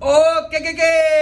Okay! Okay! oke.